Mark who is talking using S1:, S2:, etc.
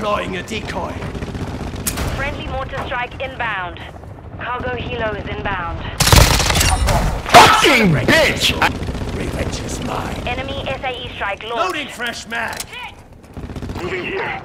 S1: Deploying a decoy.
S2: Friendly mortar strike inbound. Cargo helo is inbound.
S3: Fucking bitch!
S1: Revenge is mine.
S2: Enemy SAE strike launched.
S1: Loading fresh mag.
S3: Moving here.